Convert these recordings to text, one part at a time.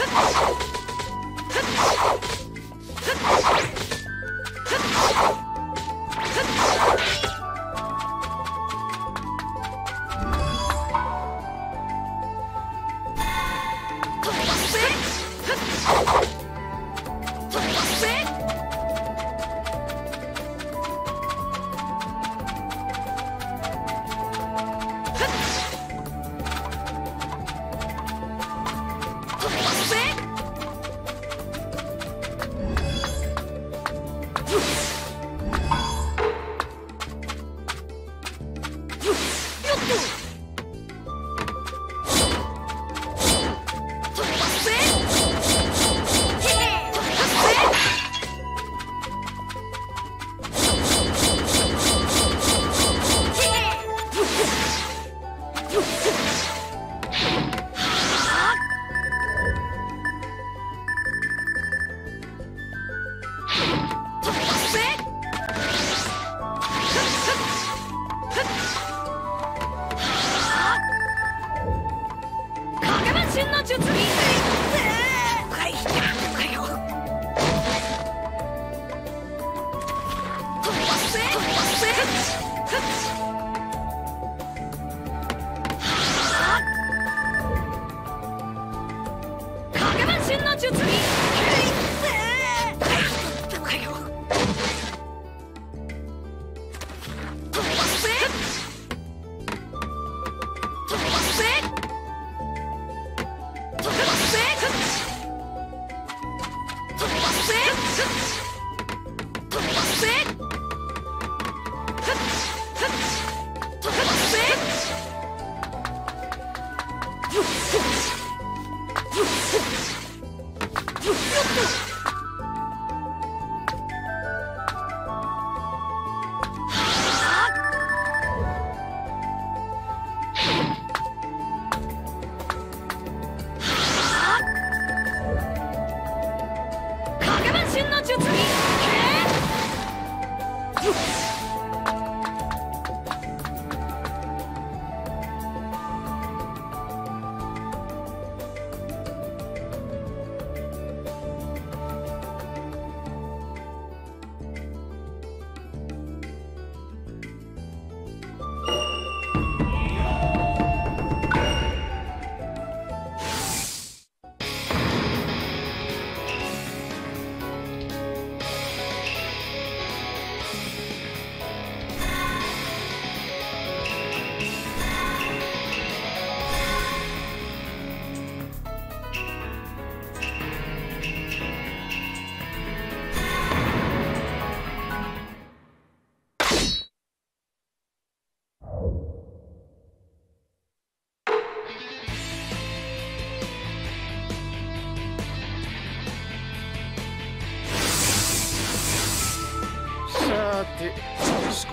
Hup! Hup! Hup!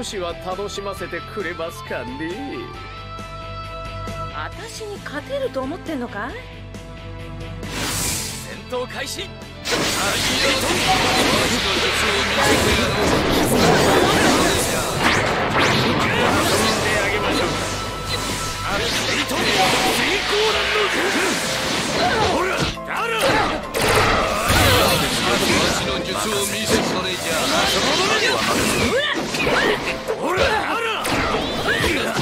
少しは楽しませてくれますかね。私に勝てると思ってんのかい？戦闘開始の術を見せそれじゃほらだら手が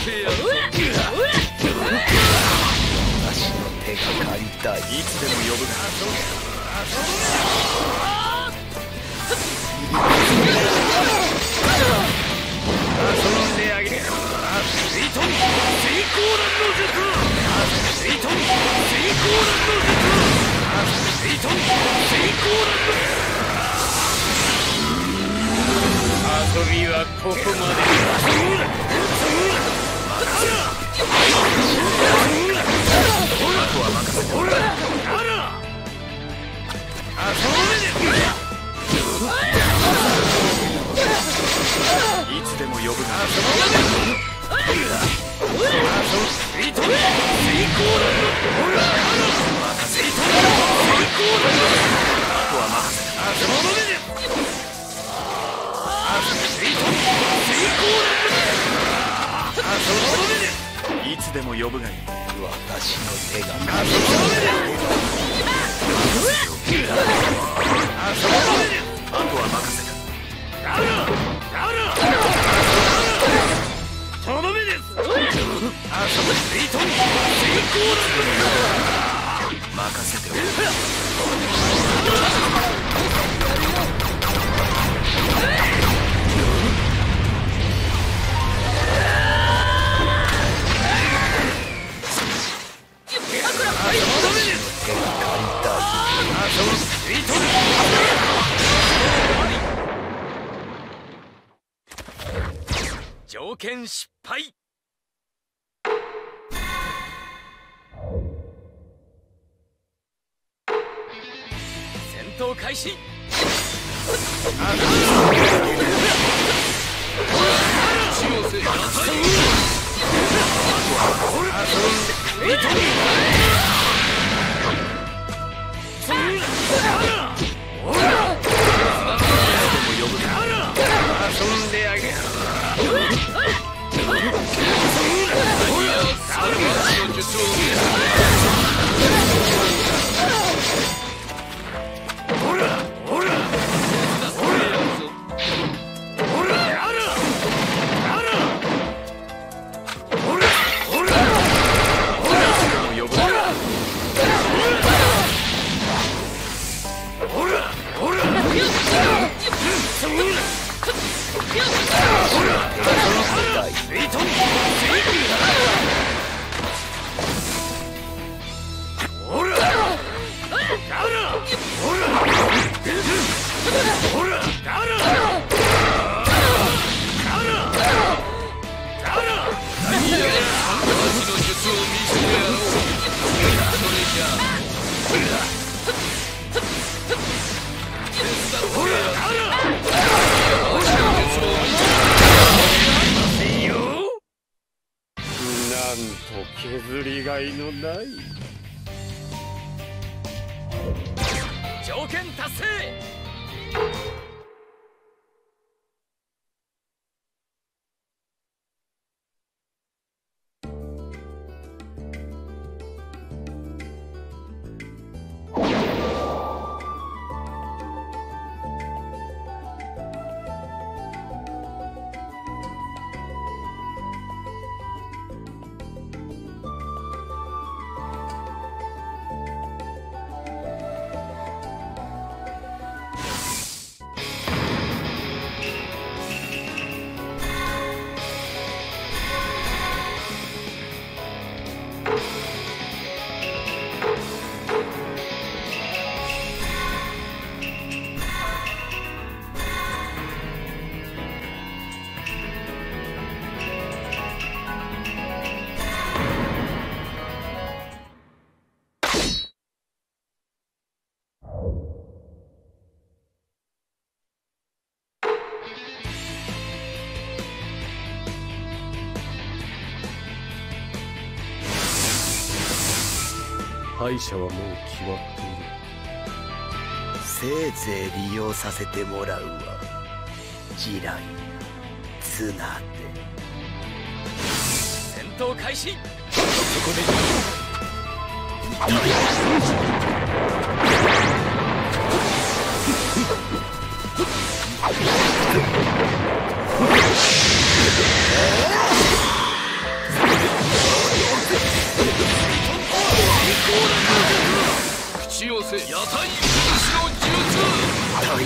借りたいつでも呼ぶが遊んであげるイトン成功乱の術。イトン成功乱の術。イトン成功乱の術。びはここまで。いつでも呼ぶが遊べイ呼ぶがいい私の手があとは任せただらだらとどめですあそこリートン成功任せておく条件失敗戦闘開始。遊んであげる nice. 者はもう決まっている。せいぜい利用させてもらうわ。地雷綱で。戦闘開始。そこで Thank you. し寄せ屋台崩しの術。体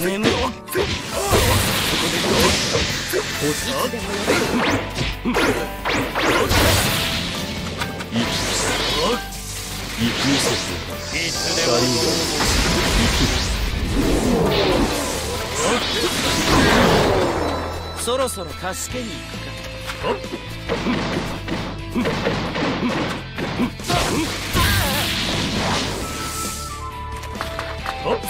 眠ろうそいろそろ助けに行くか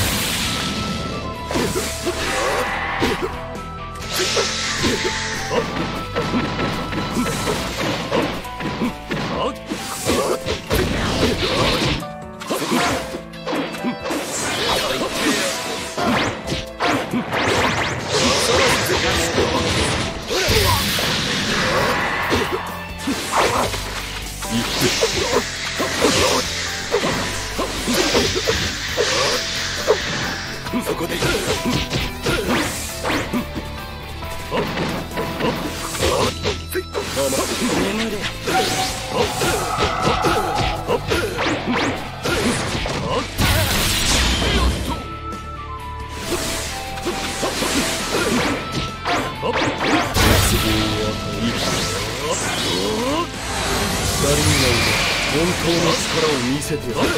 力を見せてやる。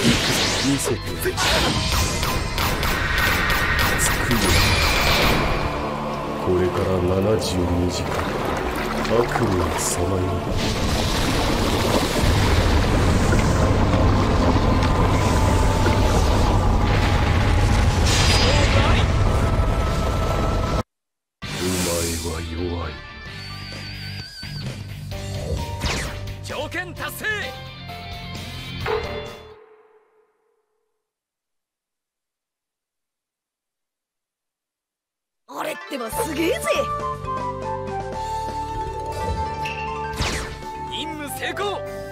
見せてやる。これから72時間。悪夢をさまよう条件達成。俺ってばすげえぜ。任務成功。